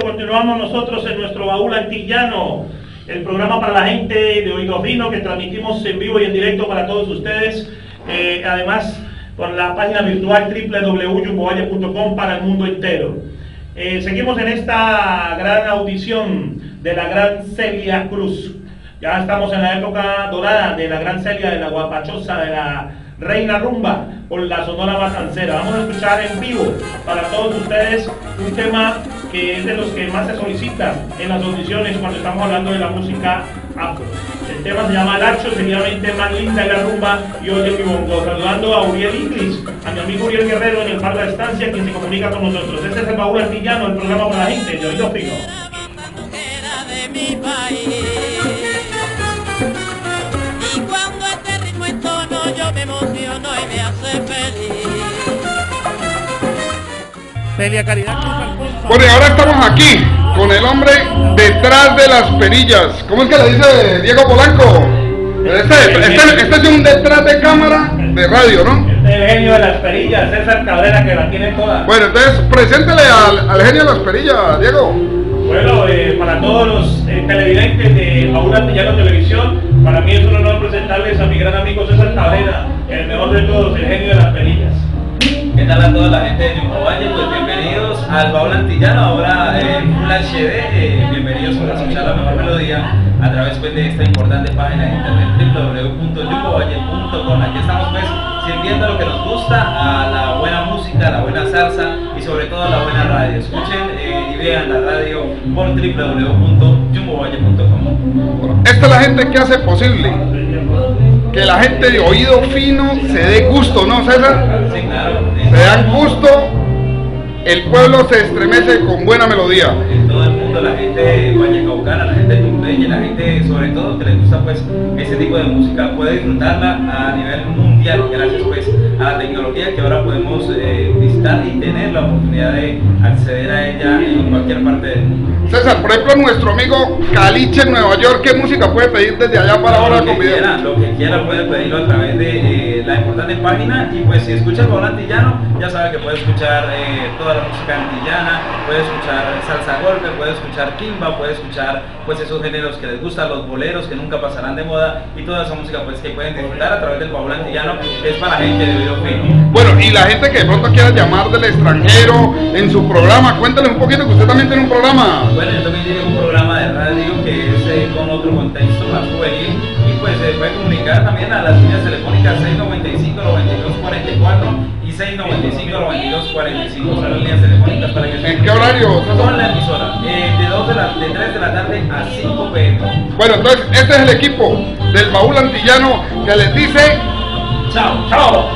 continuamos nosotros en nuestro baúl antillano, el programa para la gente de Oído Fino que transmitimos en vivo y en directo para todos ustedes. Eh, además, por la página virtual www.yumovalle.com para el mundo entero. Eh, seguimos en esta gran audición de la gran Celia Cruz. Ya estamos en la época dorada de la gran Celia, de la guapachosa, de la Reina Rumba por la Sonora Matancera. Vamos a escuchar en vivo para todos ustedes un tema que es de los que más se solicita en las audiciones cuando estamos hablando de la música afro. El tema se llama Lacho, seguidamente más linda la rumba y hoy mi bongo. Saludando a Uriel Inglis, a mi amigo Uriel Guerrero en el Bar de Estancia, quien se comunica con nosotros. Este es el baúl antillano, el programa para la gente de Oído Fino. Yo me emociono y me hace feliz. Celia Caridad Cruz Alfonso. Bueno, y ahora estamos aquí con el hombre detrás de las perillas. ¿Cómo es que le dice Diego Polanco? Este, este- este es un detrás de cámara de radio, ¿no? Este es el genio de las perillas, César Cabrera, que la tiene toda. Bueno, entonces preséntele al, al genio de las perillas, Diego. Bueno, eh, para todos los eh, televidentes de Baúl Antillano Televisión, para mí es un honor presentarles a mi gran amigo César Cabrera, el mejor de todos, el genio de las perillas. ¿Qué tal a toda la gente de Yumbo Valle? Pues bienvenidos al Baúl Antillano, ahora en Full HD, eh, bienvenidos a escuchar la mejor melodía a través pues, de esta importante página de internet www.yumbovalle.com. Aquí estamos pues sirviendo lo que nos gusta, a la y sobre todo la buena radio. Escuchen eh, y vean la radio por www.yumbovalle.com. Esta es la gente que hace posible que la gente de oído fino se dé gusto, ¿no, César? Sí, claro. Se dan gusto, el pueblo se estremece con buena melodía. en todo el mundo, la gente vallecaucana, la gente tumbeña, la gente sobre todo que les gusta pues ese tipo de música puede disfrutarla a nivel mundial gracias pues a la tecnología que ahora podemos eh, y tener la oportunidad de acceder a ella en cualquier parte del mundo. César, por ejemplo, nuestro amigo Caliche en Nueva York, ¿qué música puede pedir desde allá para ahora lo con video? quiera, lo que quiera puede pedirlo a través de eh, la importante página y pues si escucha el baúl antillano ya sabe que puede escuchar eh, toda la música antillana, puede escuchar salsa golpe, puede escuchar timba, puede escuchar pues esos géneros que les gustan, los boleros que nunca pasarán de moda y toda esa música pues que pueden disfrutar a través del baúl antillano es para gente de video fino. Bueno, y la gente que de pronto quiera llamar del extranjero en su programa, cuéntale un poquito que usted también tiene un programa. Bueno, yo también tengo un programa de radio que es eh, con otro contexto más juvenil y pues se puede comunicar también a las líneas telefónicas 695-9244 y 695-9245 son las líneas telefónicas para que ¿En qué horario? Con la emisora, eh, de, 2 de, la, de 3 de la tarde a 5 pm. Bueno, entonces este es el equipo del baúl antillano que les dice Chao. ¡Chao!